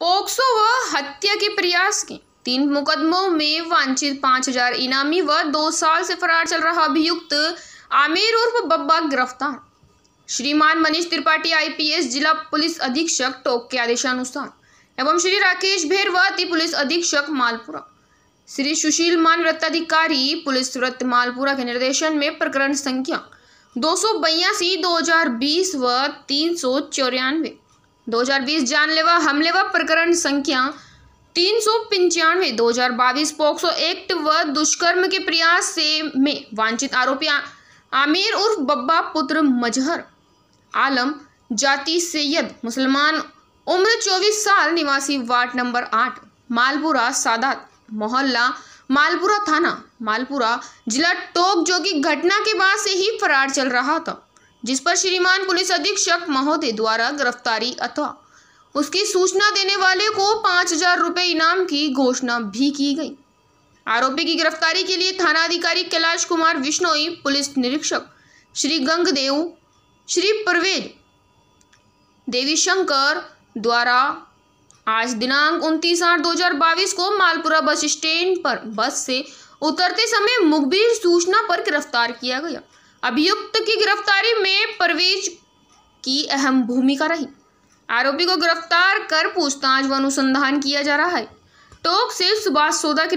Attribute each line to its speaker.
Speaker 1: POCSO व हत्या के प्रयास के तीन मुकदमों में वांछित पाँच हज़ार इनामी व दो साल से फरार चल रहा अभियुक्त आमिर उर्फ़ बब्बा गिरफ़्तार। श्रीमान मनीष त्रिपाठी, आईपीएस जिला पुलिस अधीक्षक टोक के आदेशानुसार, एवं श्री राकेश भेर भेरवाती, पुलिस अधीक्षक मालपुरा। श्री सुशील मान वृत्ताधिकारी पुलिस वृत्त मालपुरा के निर्देशन में प्रकरण संख्या दो सौ बयासी, दो हज़ार बीस व तीन सौ चौरानवे। दो हज़ार बीस जानलेवा हमलेवा प्रकरण संख्या तीन सौ पंचानवे, दो हज़ार बाईस पोक्सो एक्ट व दुष्कर्म के प्रयास से में वांछित आरोपी आमिर उर्फ़ बब्बा पुत्र मजहर, आलम, जाति सैयद, मुसलमान, उम्र 24 साल, निवासी वार्ड नंबर आठ, मालपुरा, सादात, मोहल्ला, मालपुरा थाना, मालपुरा, जिला टोक जो कि घटना के बाद से ही फरार चल रहा था। जिस पर श्रीमान पुलिस अधीक्षक महोदय द्वारा गिरफ्तारी अथवा उसकी सूचना देने वाले को पाँच हज़ार रुपये इनाम की घोषणा भी की गई। आरोपी की गिरफ्तारी के लिए थाना अधिकारी कैलाश कुमार विश्नोई, पुलिस निरीक्षक श्री गंगदेव, श्री परवेज देवी शंकर द्वारा आज दिनांक उनतीस आठ दो हज़ार बाईस को मालपुरा बस स्टैंड पर बस से उतरते समय मुखबिर सूचना पर गिरफ़्तार किया गया। अभियुक्त की गिरफ्तारी में परवेज की अहम भूमिका रही। आरोपी को गिरफ़्तार कर पूछताछ व अनुसंधान किया जा रहा है। टोक से सुभाष सोदा की